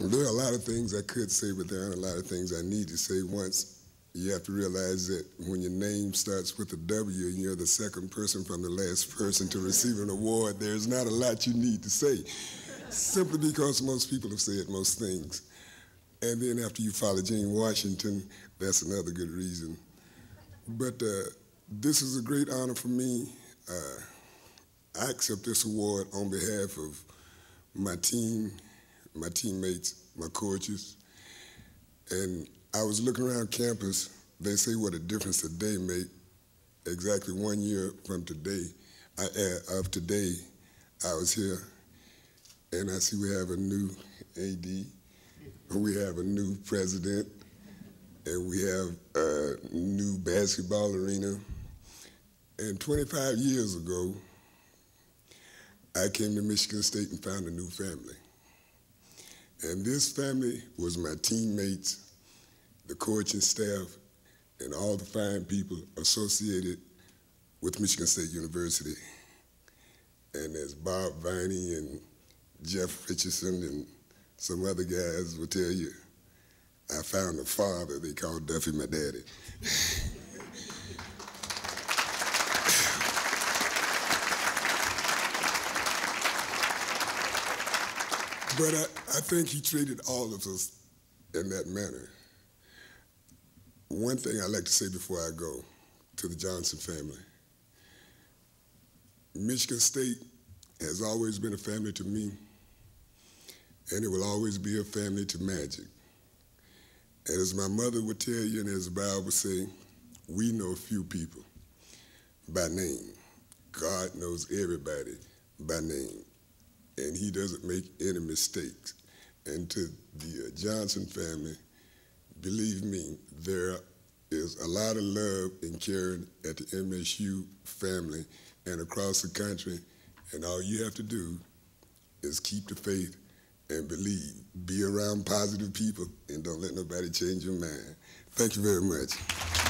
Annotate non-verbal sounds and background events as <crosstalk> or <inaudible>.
There are a lot of things I could say, but there aren't a lot of things I need to say. Once you have to realize that when your name starts with a W and you're the second person from the last person to receive an award, there's not a lot you need to say, simply because most people have said most things. And then after you follow Gene Washington, that's another good reason. But uh, this is a great honor for me. Uh, I accept this award on behalf of my team, my teammates, my coaches. And I was looking around campus. They say what a difference a day make. Exactly one year from today, I, uh, of today, I was here, and I see we have a new AD, we have a new president, and we have a new basketball arena. And 25 years ago, I came to Michigan State and found a new family. And this family was my teammates, the coaching staff, and all the fine people associated with Michigan State University. And as Bob Viney and Jeff Richardson and some other guys will tell you, I found a father they called Duffy my daddy. <laughs> But I, I think he treated all of us in that manner. One thing I'd like to say before I go to the Johnson family Michigan State has always been a family to me, and it will always be a family to Magic. And as my mother would tell you, and as the Bible would say, we know few people by name. God knows everybody by name and he doesn't make any mistakes. And to the uh, Johnson family, believe me, there is a lot of love and caring at the MSU family and across the country. And all you have to do is keep the faith and believe. Be around positive people and don't let nobody change your mind. Thank you very much.